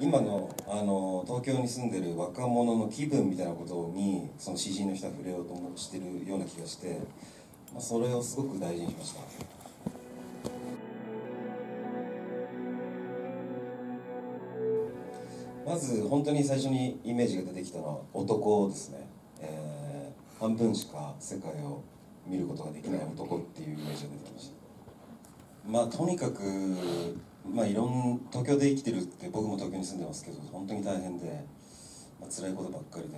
今のあの東京に住んでる若者の気分みたいなことにその詩人の人は触れようとしてるような気がして、まあ、それをすごく大事にしました。まず本当に最初にイメージが出てきたのは男ですね、えー、半分しか世界を見ることができない男っていうイメージが出てきました。まあとにかくまあいろん東京で生きてるって僕も東京に住んでますけど本当に大変で、まあ辛いことばっかりで、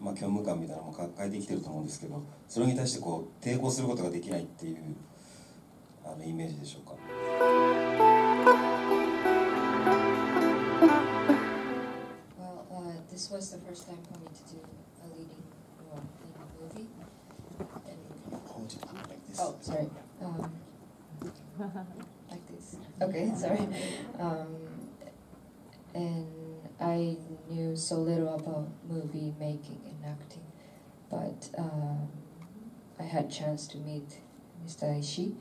まあ、虚無感みたいなのも抱えて生きてると思うんですけどそれに対してこう抵抗することができないっていうあのイメージでしょうか。Well, uh, this was the first time for me to do a leading role in a movie. And, oh, sorry. Um, like this. Okay, sorry. Um, and I knew so little about movie making and acting, but um, I had chance to meet Mr. Aishi,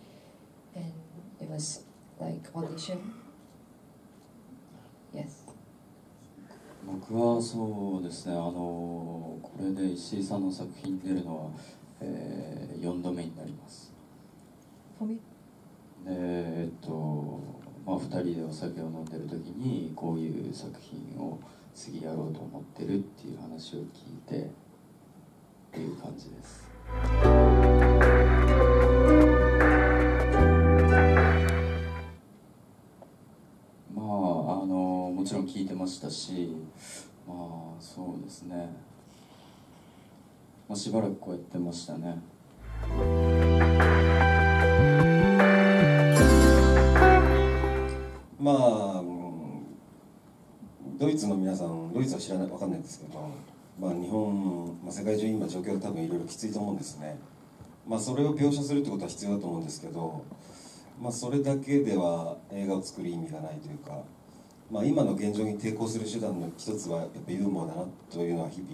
and it was like audition. Yes. 僕はそうですねあのこれで石井さんの作品に出るのは、えー、4度目になります For me? えっとまあ2人でお酒を飲んでる時にこういう作品を次やろうと思ってるっていう話を聞いてっていう感じです。まああのもちろん聞いてましたしまあそうですね、まあ、しばらくこうやってましたね。まあドイツの皆さんドイツは知らないわかんないんですけど、まあ、日本、まあ、世界中今状況が多分いろいろきついと思うんですね、まあ、それを描写するってことは必要だと思うんですけど、まあ、それだけでは映画を作る意味がないというか、まあ、今の現状に抵抗する手段の一つはやっぱユーモアだなというのは日々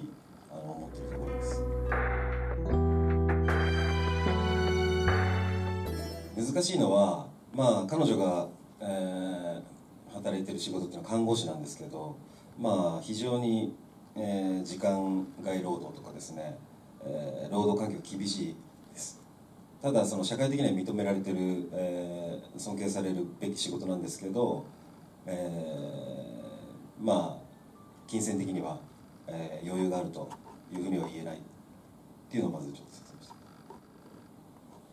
あの思っているところです。難しいのはまあ彼女が、えー働いてる仕事っていうのは看護師なんですけどまあ非常に、えー時間外労働とかですね、えー労働環境厳しいです。ただその社会的には認められてる、えー尊敬されるべき仕事なんですけど、えーまあ金銭的には、えー余裕があるというふうには言えないっていうのをまずちょっと説明して。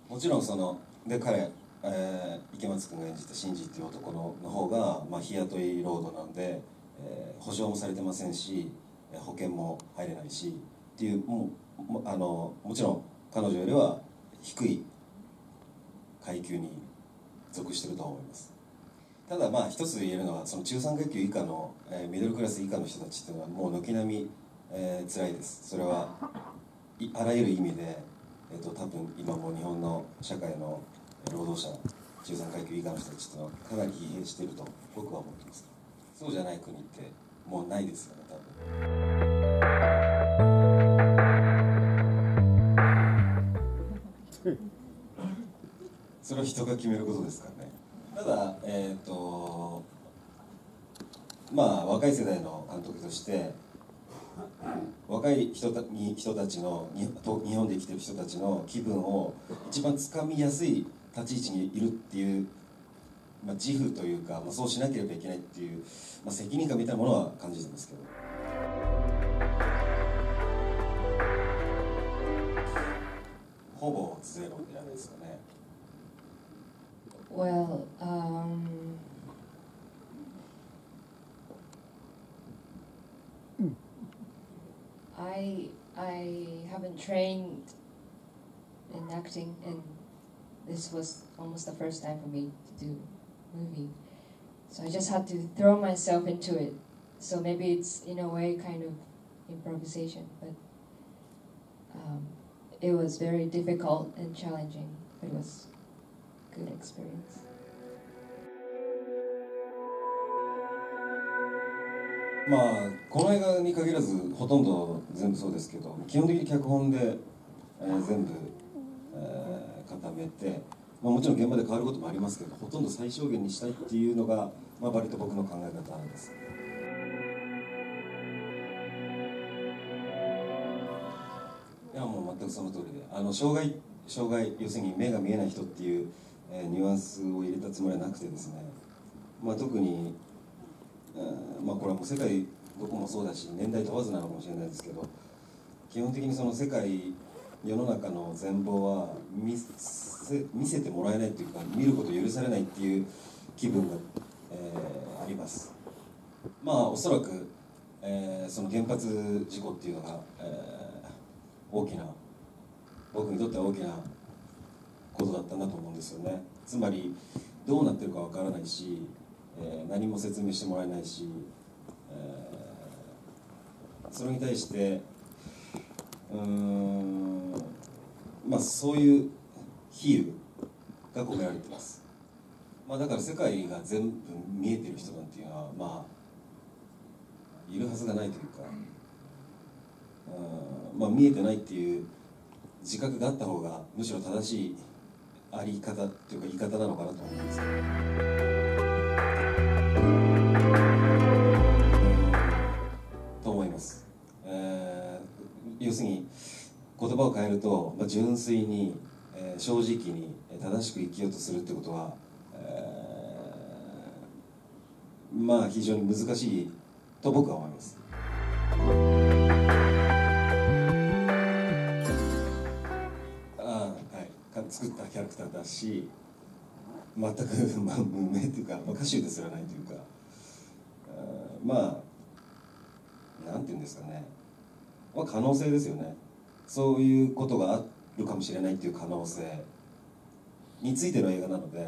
もちろんそので彼、えー池松君が演じたシンジっていう男のの方が、まあ、日雇い労働なので、えー保証もされてませんし保険も入れないしっていうもうあのもちろん彼女よりは低い階級に属してると思います。ただまあ一つ言えるのはその中産階級以下の、えーミドルクラス以下の人たちっていうのはもう軒並み、えー辛いです。それはあらゆる意味で、えー、と多分今も日本の社会の労働者中産階級以下の人たちっていうのはかなり疲弊していると僕は思ってます。そうじゃない国ってもうないですよね多分。それは人が決めることですからね。ただえっ、とまあ若い世代の監督として若い人たに人たちの日本で生きてる人たちの気分を一番つかみやすい立ち位置にいるっていう、まあ、自負というか、まあ、そうしなければいけないっていう、まあ、責任感みたいなものは感じてますけど。ほぼゼロじゃないですかね。Well, um, I I haven't trained in acting, and this was almost the first time for me to do movie. So I just had to throw myself into it. So maybe it's in a way kind of improvisation, but um, it was very difficult and challenging. But it was good experience. まあこの映画に限らずほとんど全部そうですけど基本的に脚本で、えー全部、 げて、まあ、もちろん現場で変わることもありますけどほとんど最小限にしたいっていうのが、まあ、割と僕の考え方です。いやもう全くその通りであの障害障害要するに目が見えない人っていう、えー、ニュアンスを入れたつもりはなくてですね、まあ、特に、えー、まあ、これはもう世界どこもそうだし年代問わずなのかもしれないですけど基本的にその世界世の中の全貌は見せ見せてもらえないっていうか見ること許されないっていう気分が、えー、あります。まあおそらく、えー、その原発事故っていうのが、えー、大きな僕にとっては大きなことだったなと思うんですよね。つまりどうなってるかわからないし、えー、何も説明してもらえないし、えー、それに対してうんまあそういう比喩が込められてます、まあ、だから世界が全部見えてる人なんていうのはまあいるはずがないというかうんまあ見えてないっていう自覚があった方がむしろ正しいあり方というか言い方なのかなと思います、葉を変えると、まあ、純粋に、えー、正直に正しく生きようとするってことは、えー、まあ非常に難しいと僕は思います。あはい。作ったキャラクターだし全く、まあ、無名というか、まあ、歌手ですらないというかまあなんていうんですかね、まあ、可能性ですよね。そういうことがあるかもしれないっていう可能性についての映画なので、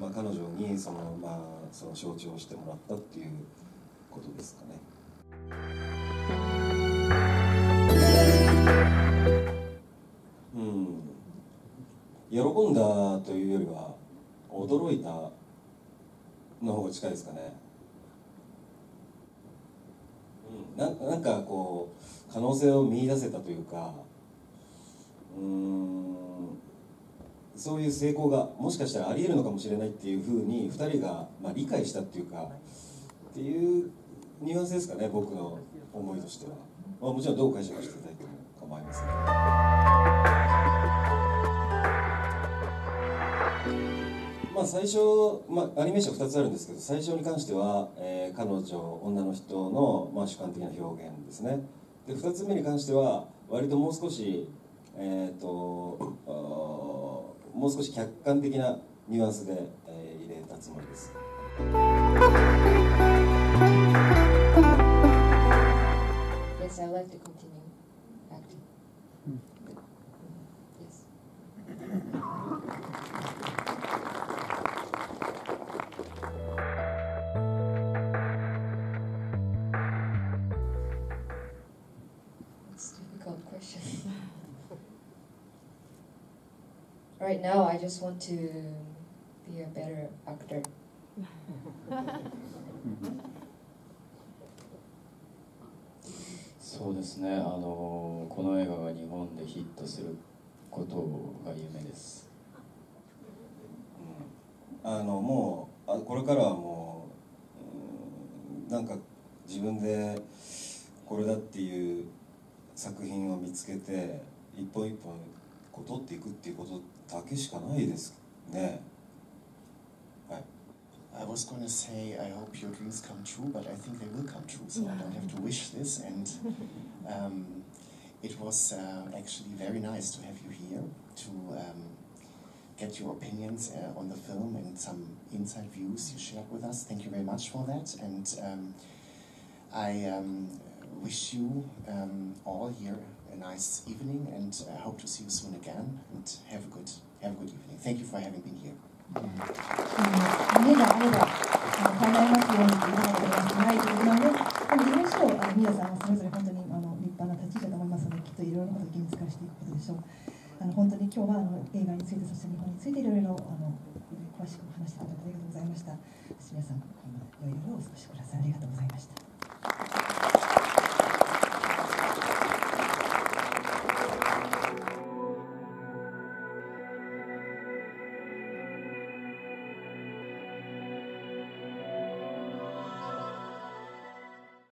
まあ、彼女にその,、まあ、その象徴してもらったっていうことですかね。喜んだというよりは驚いたの方が近いですかね、うん、ななんかこう可能性を見いだせたというかうんそういう成功がもしかしたらありえるのかもしれないっていうふうに2人が、まあ、理解したっていうかっていうニュアンスですかね僕の思いとしては、まあ、もちろんどう解釈していただいても構いません、まあ、最初、まあ、アニメーション2つあるんですけど最初に関しては、えー、彼女女の人の、まあ、主観的な表現ですねで2つ目に関しては割ともう少しえっ、ー、ともう少し客観的なニュアンスで、えー、入れたつもりです Yes, I like to continue acting. Right now I just want to be a better actor. そうですね。あのこの映画が日本でヒットすることが夢です、うん、あのもうあこれからはもう、うん、なんか自分でこれだっていう作品を見つけて一本一本こう取っていくっていうことだけしかないですね。はい。I was going to say, I hope your dreams come true, but I think they will come true, so I don't have to wish this. And um, it was uh, actually very nice to have you here to um, get your opinions uh, on the film and some inside views you shared with us. Thank you very much for that. And um, I um, wish you um, all here a nice evening and I hope to see you soon again and have a good have a good evening. Thank you for having been here. 夢があれば叶えますようにということでないというので、でもいずれにしろあの皆さん。それぞれ本当にあの立派な立ち位置だと思いますので、きっといろいろなことを現実化していくことでしょう。あの本当に今日はあの映画についてそして日本についていろいろあの詳しく話していただきありがとうございました。皆さん、良い夜をお過ごしください。ありがとうございました。